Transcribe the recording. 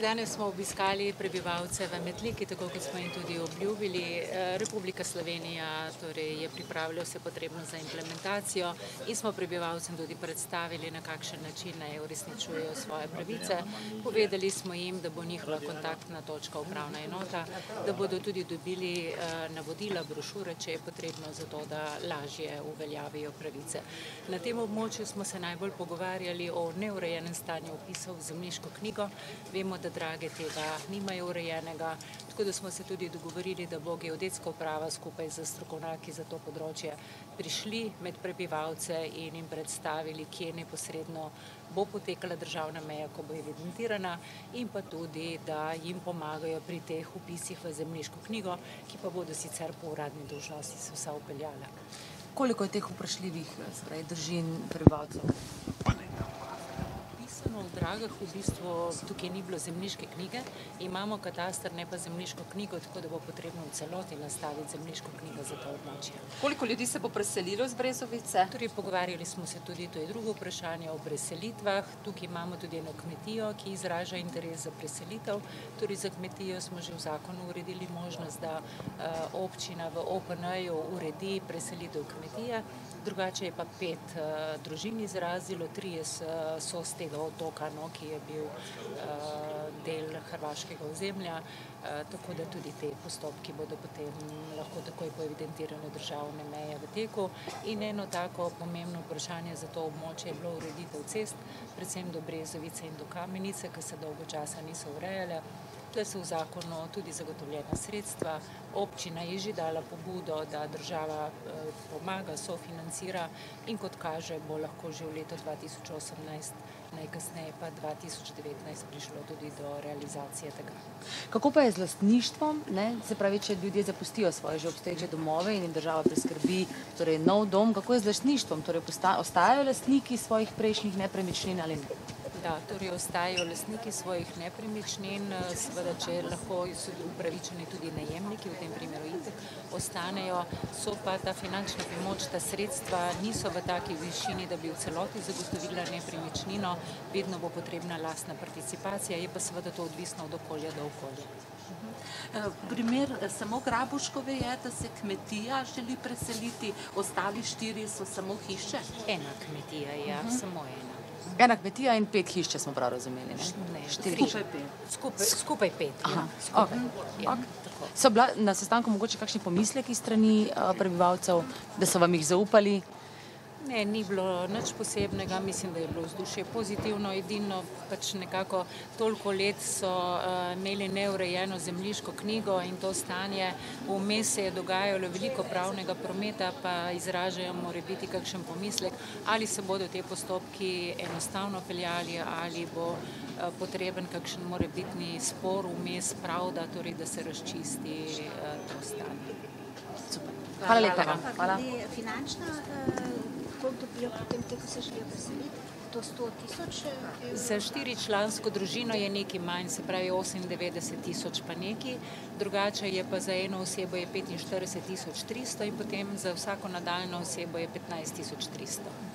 Danes smo obiskali prebivalce v Metliki, tako kot smo jim tudi obljubili. Eh, Republika Slovenija torej, je pripravila vse potrebno za implementacijo in smo prebivalcem tudi predstavili, na kakšen način naj uresničujejo svoje pravice. Povedali smo jim, da bo njihova kontaktna točka upravna enota, da bodo tudi dobili eh, navodila, brošure, če je potrebno za to, da lažje uveljavijo pravice. Na tem območju smo se najbolj pogovarjali o neurejenem stanju upisov v zemljiško knjigo. Vemo, da drage tega nimajo urejenega, tako da smo se tudi dogovorili, da bo geodetska uprava skupaj z strokovnjaki za to področje prišli med prebivalce in jim predstavili, kje neposredno bo potekala državna meja, ko bo evidentirana in pa tudi, da jim pomagajo pri teh upisih v zemljiško knjigo, ki pa bodo sicer po uradni dolžnosti se vsa upeljala. Koliko je teh vprašljivih držin prebivalcev? V Dragah v bistvu tukaj ni bilo zemljiške knjige, imamo katastar, ne pa zemljiško knjigo, tako da bo potrebno v celoti nastaviti zemljiško knjigo za to območje. Koliko ljudi se bo preselilo z Brezovice? Torej, pogovarjali smo se tudi, to je drugo vprašanje, o preselitvah. Tukaj imamo tudi eno kmetijo, ki izraža interes za preselitev. Torej, za kmetijo smo že v zakonu uredili možnost, da uh, občina v OPN-ju uredi preselitev kmetije. Drugače je pa pet uh, družin izrazilo, trije so z tega otoka Lokano, ki je bil uh, del hrvaškega ozemlja, uh, tako da tudi te postopki bodo potem lahko takoj po evidentiranju državne meje v teku. In eno tako pomembno vprašanje za to območje je bilo ureditev cest, predvsem do Brezovice in do Kamenice, ki se dolgo časa niso urejale. Da so v zakonu tudi zagotovljena sredstva. Občina je že dala pobudo, da država pomaga, sofinancira in kot kaže, bo lahko že v letu 2018 najkasneje pa 2019 prišlo tudi do realizacije tega. Kako pa je z lastništvom? Ne? Se pravi, če ljudje zapustijo svoje že obstoječe domove in jim država preskrbi torej nov dom, kako je z lastništvom? Torej, ostajajo lastniki svojih prejšnjih nepremičnin ali ne? Da, torej ostajajo lastniki svojih nepremičnin, seveda, če lahko so upravičeni tudi najemniki, v tem primeru itek, ostanejo, so pa ta finančna pomoč, ta sredstva niso v taki višini, da bi v celoti zagotovila nepremičnino, vedno bo potrebna lastna participacija, je pa seveda to odvisno od okolja do okolja. Eh, primer eh, samo Grabuškove je, da se kmetija želi preseliti, ostali štiri so samo hiše? Ena kmetija, ja, uh -huh. samo ena. Ena kmetija in pet hiš, če smo prav razumeli. Ne, štiri. Skupaj pet. Skupaj, skupaj pet. Ja. Okay. Ja, okay. So bila na sestanku mogoče kakšni pomisleki strani uh, prebivalcev, da so vam jih zaupali? Ne, ni bilo nič posebnega, mislim, da je bilo vzdušje pozitivno, edino pač nekako toliko let so uh, imeli neurejeno zemljiško knjigo in to stanje vmes se je dogajalo veliko pravnega prometa, pa izražajo more biti kakšen pomislek, ali se bodo te postopki enostavno peljali ali bo uh, potreben kakšen morebitni spor vmes pravda, torej da se razčisti uh, to stanje. Super. Hvala lepa. Hvala. Finančna, uh, koliko dobijo potem te, ko se želijo preseliti? To 100 tisoč? Eh, Za štiri člansko družino je nekaj manj, se pravi 98 tisoč pa neki, drugače je pa za eno osebo je 45 tisoč 300 in potem za vsako nadaljno osebo je 15 tisoč 300.